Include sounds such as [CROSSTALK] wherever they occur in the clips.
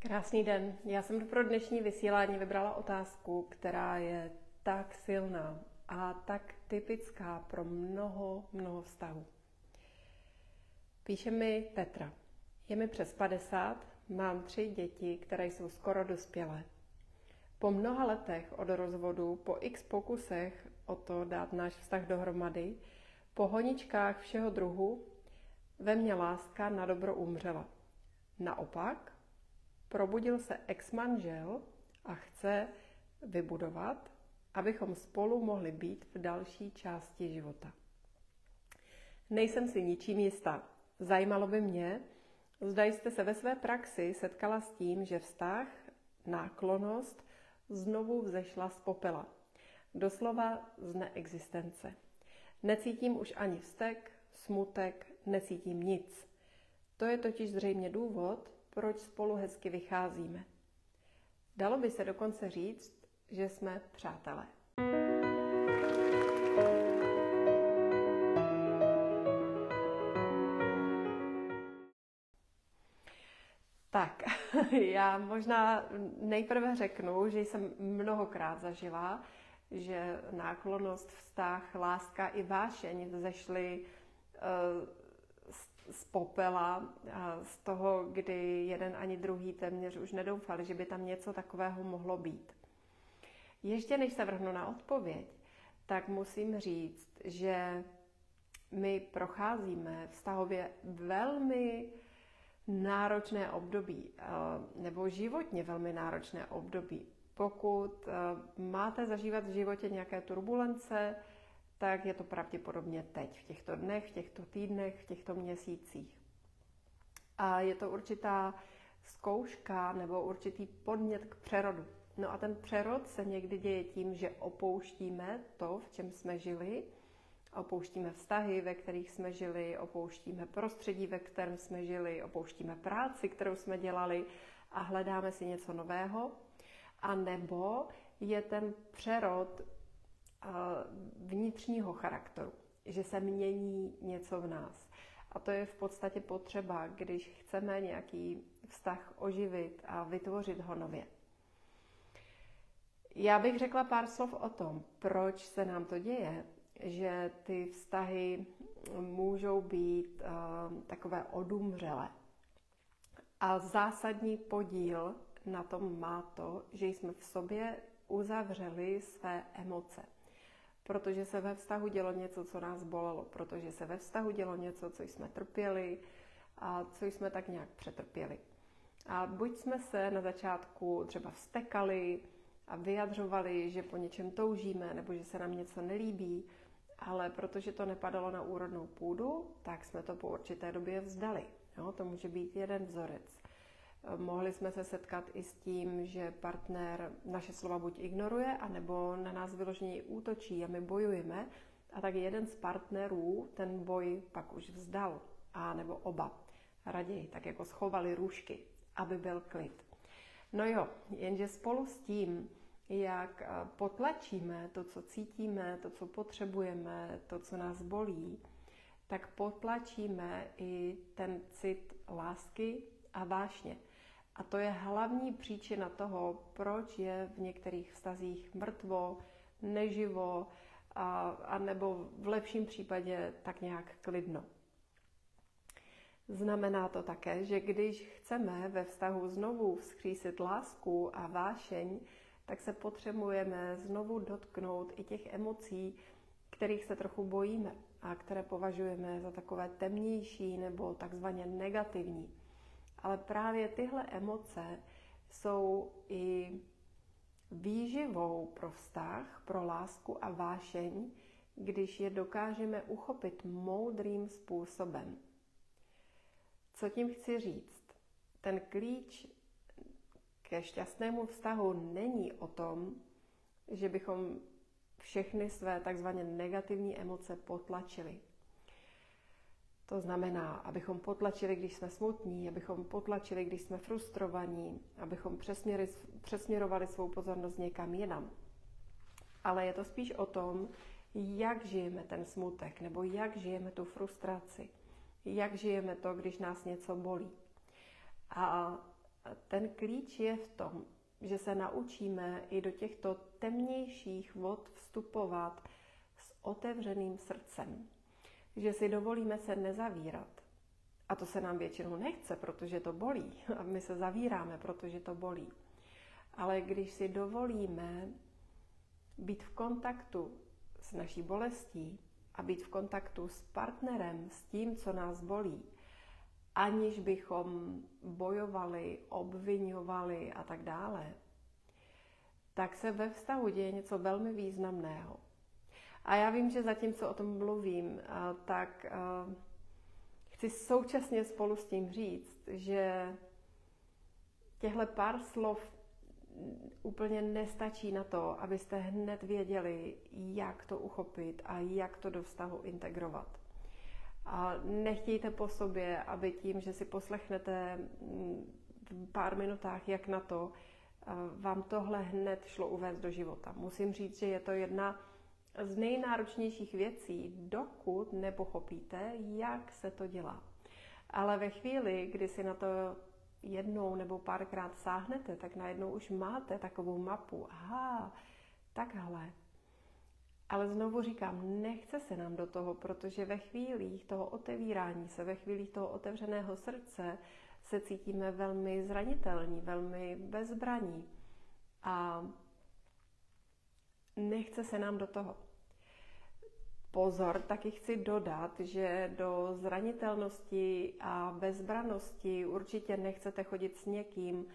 Krásný den. Já jsem pro dnešní vysílání vybrala otázku, která je tak silná a tak typická pro mnoho, mnoho vztahů. Píše mi Petra. Je mi přes 50, mám tři děti, které jsou skoro dospělé. Po mnoha letech od rozvodu, po x pokusech o to dát náš vztah dohromady, po honičkách všeho druhu, ve mně láska na dobro umřela. Naopak, probudil se ex-manžel a chce vybudovat, abychom spolu mohli být v další části života. Nejsem si ničím jistá. Zajímalo by mě, zda jste se ve své praxi setkala s tím, že vztah, náklonost znovu vzešla z popela. Doslova z neexistence. Necítím už ani vztek, smutek, necítím nic. To je totiž zřejmě důvod, proč spolu hezky vycházíme. Dalo by se dokonce říct, že jsme přátelé. Tak, [LAUGHS] já možná nejprve řeknu, že jsem mnohokrát zažila, že náklonost, vztah, láska i vášeň vzešly uh, z popela, z toho, kdy jeden ani druhý téměř už nedoufali, že by tam něco takového mohlo být. Ještě než se vrhnu na odpověď, tak musím říct, že my procházíme vztahově velmi náročné období, nebo životně velmi náročné období. Pokud máte zažívat v životě nějaké turbulence, tak je to pravděpodobně teď, v těchto dnech, v těchto týdnech, v těchto měsících. A je to určitá zkouška nebo určitý podnět k přerodu. No a ten přerod se někdy děje tím, že opouštíme to, v čem jsme žili, opouštíme vztahy, ve kterých jsme žili, opouštíme prostředí, ve kterém jsme žili, opouštíme práci, kterou jsme dělali a hledáme si něco nového. A nebo je ten přerod vnitřního charakteru, že se mění něco v nás. A to je v podstatě potřeba, když chceme nějaký vztah oživit a vytvořit ho nově. Já bych řekla pár slov o tom, proč se nám to děje, že ty vztahy můžou být uh, takové odumřelé. A zásadní podíl na tom má to, že jsme v sobě uzavřeli své emoce protože se ve vztahu dělo něco, co nás bolelo, protože se ve vztahu dělo něco, co jsme trpěli a co jsme tak nějak přetrpěli. A buď jsme se na začátku třeba vstekali a vyjadřovali, že po něčem toužíme nebo že se nám něco nelíbí, ale protože to nepadalo na úrodnou půdu, tak jsme to po určité době vzdali. Jo, to může být jeden vzorec. Mohli jsme se setkat i s tím, že partner naše slova buď ignoruje, anebo na nás vyloženě útočí a my bojujeme. A tak jeden z partnerů ten boj pak už vzdal, a nebo oba raději, tak jako schovali růžky, aby byl klid. No jo, jenže spolu s tím, jak potlačíme to, co cítíme, to, co potřebujeme, to, co nás bolí, tak potlačíme i ten cit lásky a vášně. A to je hlavní příčina toho, proč je v některých vztazích mrtvo, neživo a, a nebo v lepším případě tak nějak klidno. Znamená to také, že když chceme ve vztahu znovu vzkřísit lásku a vášeň, tak se potřebujeme znovu dotknout i těch emocí, kterých se trochu bojíme a které považujeme za takové temnější nebo takzvaně negativní. Ale právě tyhle emoce jsou i výživou pro vztah, pro lásku a vášeň, když je dokážeme uchopit moudrým způsobem. Co tím chci říct? Ten klíč ke šťastnému vztahu není o tom, že bychom všechny své takzvaně negativní emoce potlačili. To znamená, abychom potlačili, když jsme smutní, abychom potlačili, když jsme frustrovaní, abychom přesměrovali svou pozornost někam jinam. Ale je to spíš o tom, jak žijeme ten smutek, nebo jak žijeme tu frustraci, jak žijeme to, když nás něco bolí. A ten klíč je v tom, že se naučíme i do těchto temnějších vod vstupovat s otevřeným srdcem. Že si dovolíme se nezavírat. A to se nám většinou nechce, protože to bolí. A my se zavíráme, protože to bolí. Ale když si dovolíme být v kontaktu s naší bolestí a být v kontaktu s partnerem, s tím, co nás bolí, aniž bychom bojovali, obvinovali a tak dále, tak se ve vztahu děje něco velmi významného. A já vím, že zatímco o tom mluvím, tak chci současně spolu s tím říct, že těhle pár slov úplně nestačí na to, abyste hned věděli, jak to uchopit a jak to do vztahu integrovat. A nechtějte po sobě, aby tím, že si poslechnete v pár minutách, jak na to, vám tohle hned šlo uvést do života. Musím říct, že je to jedna z nejnáročnějších věcí, dokud nepochopíte, jak se to dělá. Ale ve chvíli, kdy si na to jednou nebo párkrát sáhnete, tak najednou už máte takovou mapu. Aha, takhle. Ale znovu říkám, nechce se nám do toho, protože ve chvílích toho otevírání se, ve chvílích toho otevřeného srdce se cítíme velmi zranitelní, velmi bezbraní. A nechce se nám do toho. Pozor, taky chci dodat, že do zranitelnosti a bezbranosti určitě nechcete chodit s někým,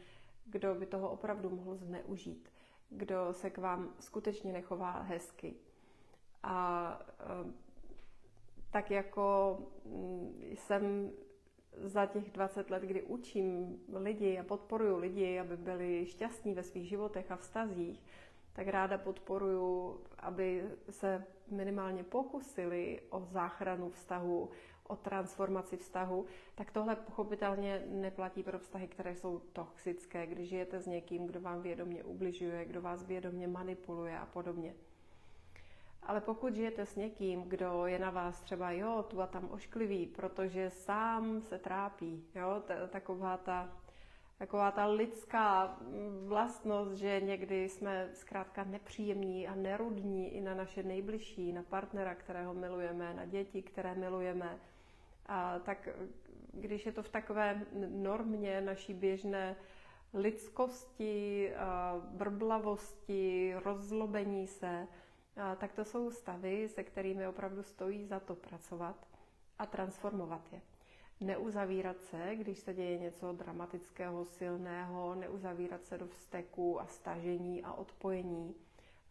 kdo by toho opravdu mohl zneužít, kdo se k vám skutečně nechová hezky. A eh, tak jako mm, jsem za těch 20 let, kdy učím lidi a podporuju lidi, aby byli šťastní ve svých životech a vztazích, tak ráda podporuju, aby se minimálně pokusili o záchranu vztahu, o transformaci vztahu, tak tohle pochopitelně neplatí pro vztahy, které jsou toxické, když žijete s někým, kdo vám vědomě ubližuje, kdo vás vědomě manipuluje a podobně. Ale pokud žijete s někým, kdo je na vás třeba, jo, tu a tam ošklivý, protože sám se trápí, jo, taková ta taková ta lidská vlastnost, že někdy jsme zkrátka nepříjemní a nerudní i na naše nejbližší, na partnera, kterého milujeme, na děti, které milujeme. A tak když je to v takové normě naší běžné lidskosti, brblavosti, rozzlobení se, tak to jsou stavy, se kterými opravdu stojí za to pracovat a transformovat je neuzavírat se, když se děje něco dramatického, silného, neuzavírat se do vzteku a stažení a odpojení,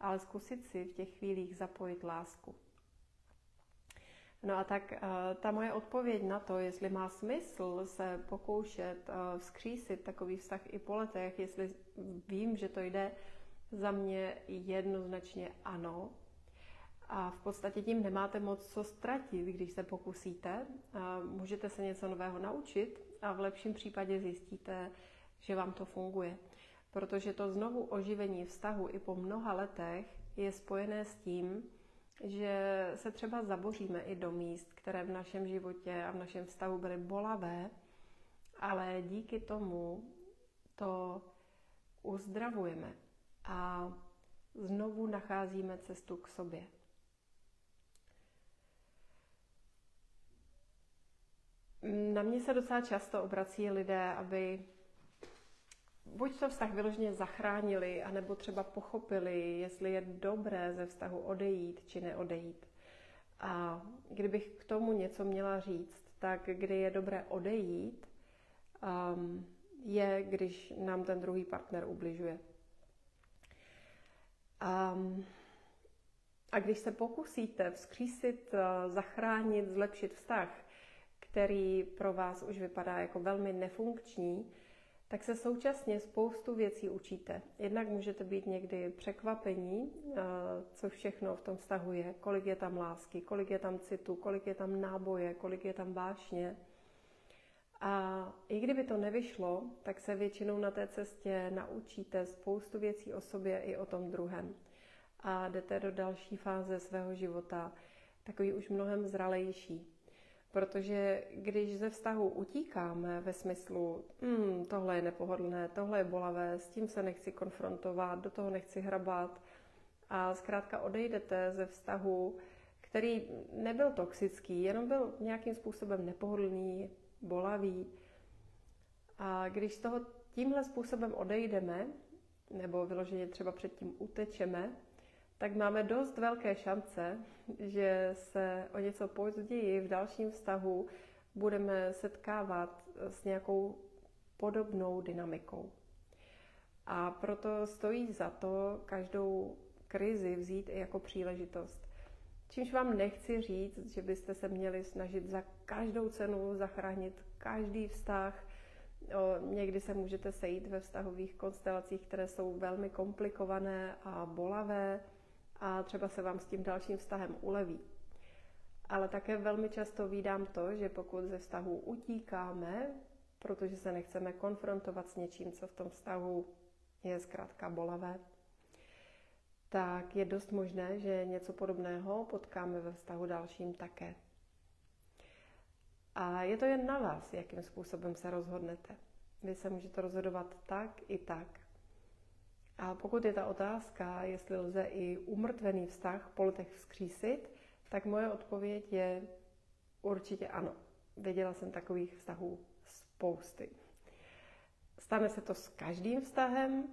ale zkusit si v těch chvílích zapojit lásku. No a tak eh, ta moje odpověď na to, jestli má smysl se pokoušet eh, vzkřísit takový vztah i po letech, jestli vím, že to jde, za mě jednoznačně ano, a v podstatě tím nemáte moc co ztratit, když se pokusíte. Můžete se něco nového naučit a v lepším případě zjistíte, že vám to funguje. Protože to znovu oživení vztahu i po mnoha letech je spojené s tím, že se třeba zaboříme i do míst, které v našem životě a v našem vztahu byly bolavé, ale díky tomu to uzdravujeme a znovu nacházíme cestu k sobě. Na mě se docela často obrací lidé, aby buď to vztah vyloženě zachránili, anebo třeba pochopili, jestli je dobré ze vztahu odejít či neodejít. A kdybych k tomu něco měla říct, tak kdy je dobré odejít, um, je, když nám ten druhý partner ubližuje. Um, a když se pokusíte vzkřísit, uh, zachránit, zlepšit vztah, který pro vás už vypadá jako velmi nefunkční, tak se současně spoustu věcí učíte. Jednak můžete být někdy překvapení, eh, co všechno v tom vztahu je, kolik je tam lásky, kolik je tam citu, kolik je tam náboje, kolik je tam vášně. A i kdyby to nevyšlo, tak se většinou na té cestě naučíte spoustu věcí o sobě i o tom druhém. A jdete do další fáze svého života, takový už mnohem zralejší. Protože když ze vztahu utíkáme ve smyslu, hmm, tohle je nepohodlné, tohle je bolavé, s tím se nechci konfrontovat, do toho nechci hrabat a zkrátka odejdete ze vztahu, který nebyl toxický, jenom byl nějakým způsobem nepohodlný, bolavý. A když z toho tímhle způsobem odejdeme, nebo vyloženě třeba předtím utečeme, tak máme dost velké šance, že se o něco později v dalším vztahu budeme setkávat s nějakou podobnou dynamikou. A proto stojí za to každou krizi vzít i jako příležitost. Čímž vám nechci říct, že byste se měli snažit za každou cenu zachránit každý vztah. Někdy se můžete sejít ve vztahových konstelacích, které jsou velmi komplikované a bolavé a třeba se vám s tím dalším vztahem uleví. Ale také velmi často vídám to, že pokud ze vztahu utíkáme, protože se nechceme konfrontovat s něčím, co v tom vztahu je zkrátka bolavé, tak je dost možné, že něco podobného potkáme ve vztahu dalším také. A je to jen na vás, jakým způsobem se rozhodnete. Vy se můžete rozhodovat tak i tak. A pokud je ta otázka, jestli lze i umrtvený vztah po letech vzkřísit, tak moje odpověď je určitě ano. Viděla jsem takových vztahů spousty. Stane se to s každým vztahem?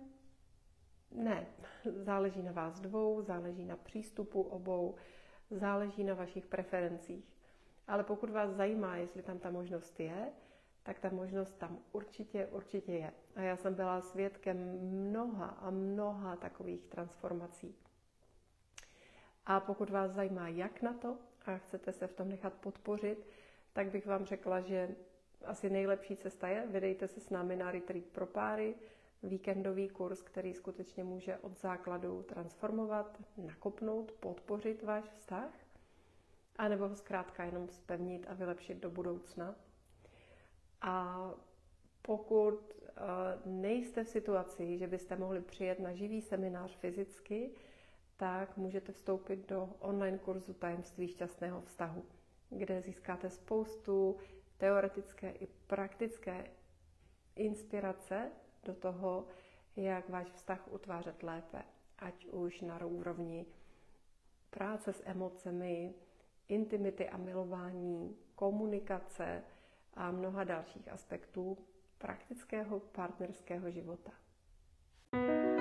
Ne. Záleží na vás dvou, záleží na přístupu obou, záleží na vašich preferencích. Ale pokud vás zajímá, jestli tam ta možnost je, tak ta možnost tam určitě, určitě je. A já jsem byla svědkem mnoha a mnoha takových transformací. A pokud vás zajímá, jak na to a chcete se v tom nechat podpořit, tak bych vám řekla, že asi nejlepší cesta je, vydejte se s námi na retreat pro páry, víkendový kurz, který skutečně může od základu transformovat, nakopnout, podpořit váš vztah, anebo ho zkrátka jenom spevnit a vylepšit do budoucna. A pokud eh, nejste v situaci, že byste mohli přijet na živý seminář fyzicky, tak můžete vstoupit do online kurzu Tajemství šťastného vztahu, kde získáte spoustu teoretické i praktické inspirace do toho, jak váš vztah utvářet lépe, ať už na úrovni práce s emocemi, intimity a milování, komunikace, a mnoha dalších aspektů praktického partnerského života. thank you